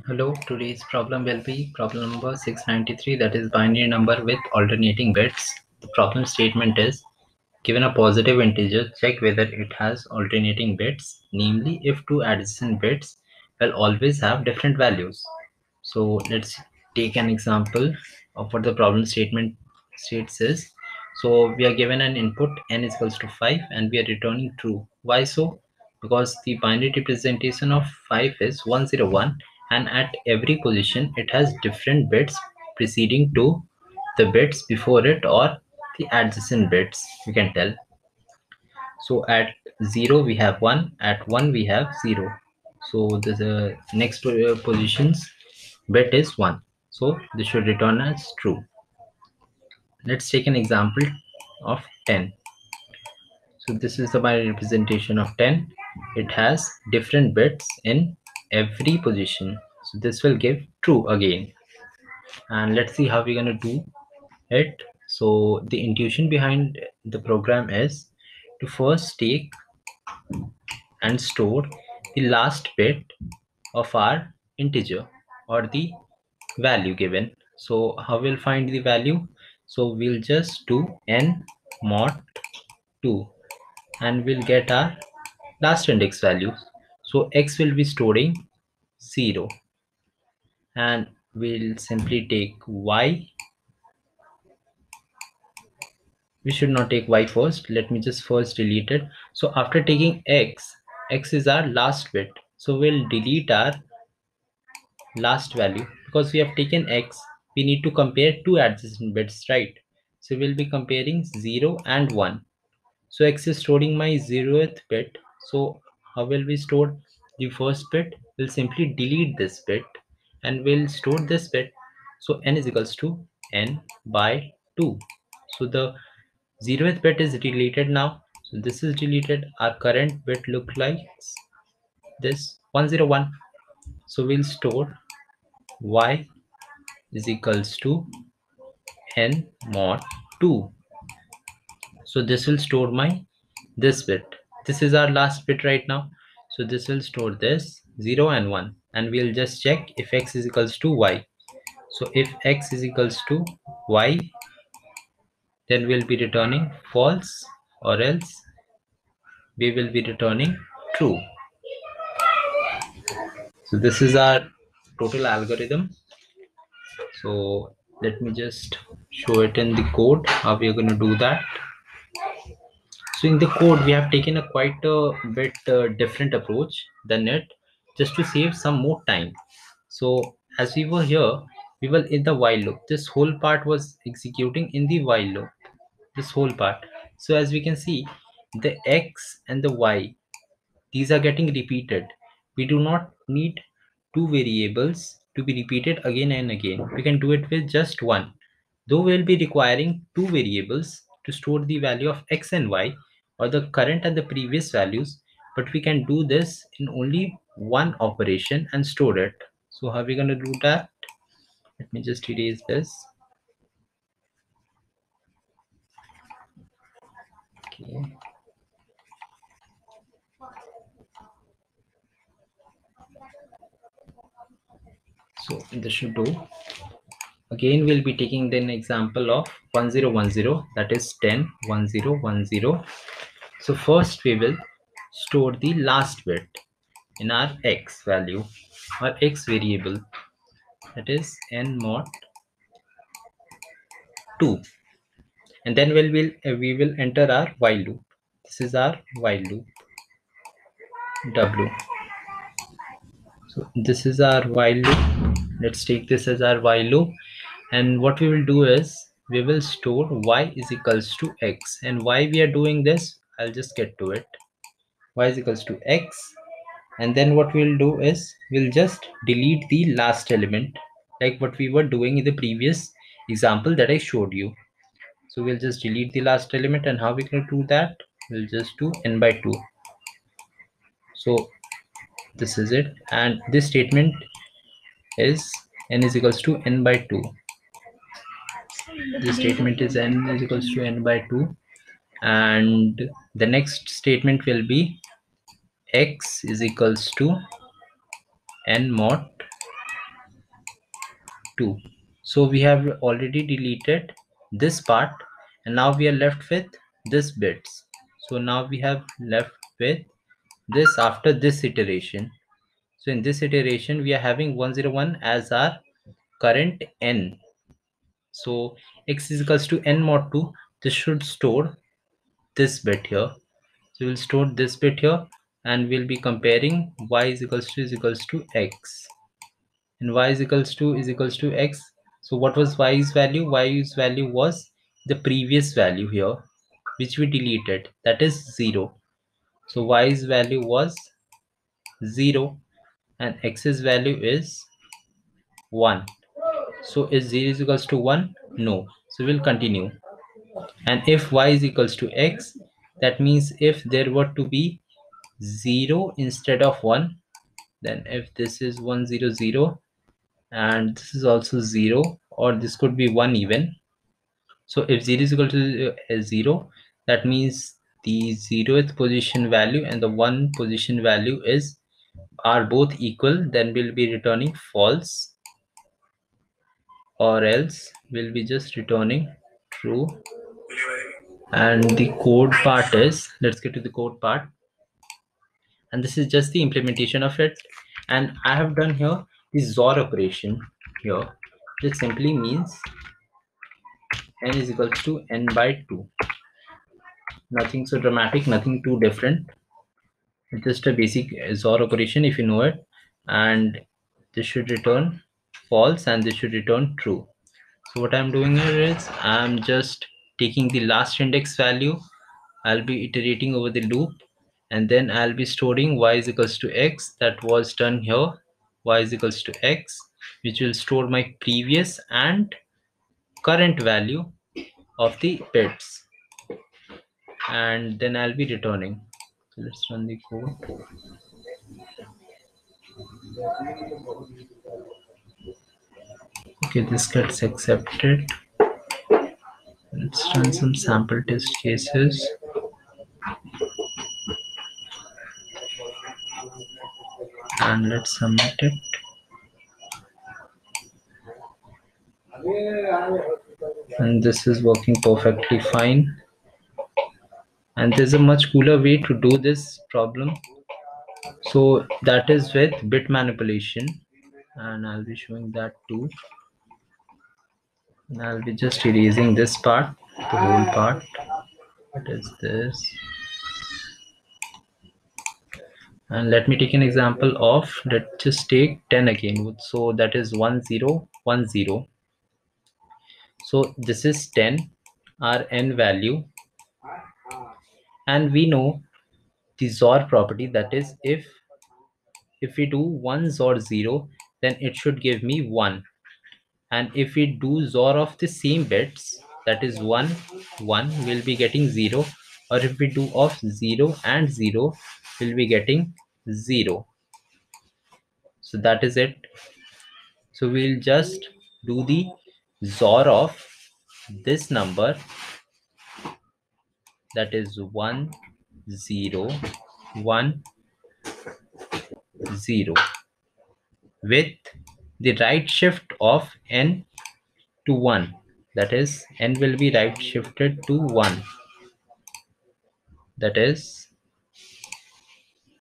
Hello, today's problem will be problem number 693 that is binary number with alternating bits. The problem statement is given a positive integer, check whether it has alternating bits, namely if two adjacent bits will always have different values. So let's take an example of what the problem statement states is. So we are given an input n is equals to 5 and we are returning true. Why so? Because the binary representation of 5 is 101 and at every position it has different bits preceding to the bits before it or the adjacent bits you can tell. So at 0 we have 1 at 1 we have 0 so the uh, next uh, positions bit is 1 so this should return as true. Let's take an example of 10 so this is the binary representation of 10 it has different bits in every position. So this will give true again. And let's see how we're going to do it. So the intuition behind the program is to first take and store the last bit of our integer or the value given. So how we'll find the value? So we'll just do n mod 2 and we'll get our last index value so x will be storing 0 and we'll simply take y. We should not take y first. Let me just first delete it. So after taking x x is our last bit. So we'll delete our last value. Because we have taken x we need to compare two adjacent bits right? So we'll be comparing 0 and 1 so x is storing my 0th bit. So how will we store the first bit? We'll simply delete this bit and we'll store this bit. So n is equals to n by 2 so the zeroth bit is deleted now. So this is deleted. Our current bit look like this. 101 so we'll store y is equals to n mod 2 so this will store my this bit this is our last bit right now. So this will store this 0 and 1 and we'll just check if x is equals to y. So if x is equals to y then we'll be returning false or else we will be returning true. So this is our total algorithm. So let me just show it in the code how we are going to do that so in the code we have taken a quite a bit uh, different approach than it just to save some more time. So as we were here we were in the while loop. This whole part was executing in the while loop. This whole part. So as we can see the x and the y these are getting repeated. We do not need two variables to be repeated again and again. We can do it with just one. Though we'll be requiring two variables to store the value of x and y or the current and the previous values but we can do this in only one operation and store it. So how are we going to do that? Let me just erase this. Okay. So this should do. Again we'll be taking an example of 1010 that is 10 1010 so first we will store the last bit in our x value or x variable that is n mod 2 and then we'll, we'll uh, we will enter our while loop. This is our while loop w. So this is our while loop. Let's take this as our while loop. And what we will do is we will store y is equals to x. And why we are doing this i'll just get to it. Y is equals to x. And then what we'll do is we'll just delete the last element like what we were doing in the previous example that I showed you. So we'll just delete the last element and how we can do that? We'll just do n by 2 so this is it. And this statement is n is equals to n by 2 this statement is n is equals to n by 2 and the next statement will be x is equals to n mod 2 so we have already deleted this part and now we are left with this bits. So now we have left with this after this iteration. So in this iteration we are having 101 as our current n. So x is equals to n mod 2 this should store this bit here. So we'll store this bit here and we'll be comparing y is equals to is equals to x. And y is equals to is equals to x. So what was y's value? Y's value was the previous value here which we deleted. That is 0 so y's value was 0 and x's value is 1 so is 0 is equals to 1 no. So we'll continue and if y is equals to x that means if there were to be 0 instead of 1 then if this is 1 0 0 and this is also 0 or this could be 1 even. So if 0 is equal to uh, 0 that means the 0th position value and the 1 position value is are both equal then we'll be returning false or else we'll be just returning true and the code part is let's get to the code part. And this is just the implementation of it. And i have done here the XOR operation here. This simply means n is equal to n by 2 nothing so dramatic nothing too different. It's just a basic XOR operation if you know it. And this should return false and this should return true. So what i'm doing here is i'm just taking the last index value i'll be iterating over the loop and then I'll be storing y is equals to x that was done here y is equals to x which will store my previous and current value of the bits. And then I'll be returning. So let's run the code. Okay this gets accepted run some sample test cases. And let's submit it. And this is working perfectly fine. And there's a much cooler way to do this problem. So that is with bit manipulation. And I'll be showing that too. And I'll be just erasing this part the whole part ah. what is this? And let me take an example of let's just take 10 again. So that is 1010 so this is 10 our n value. And we know the XOR property that is if if we do 1 XOR 0 then it should give me 1 and if we do XOR of the same bits that is 1 1 we'll be getting 0 or if we do of 0 and 0 we'll be getting 0 so that is it. So we'll just do the XOR of this number. That is 1 0 1 0 with the right shift of n to 1 that is n will be right shifted to 1 that is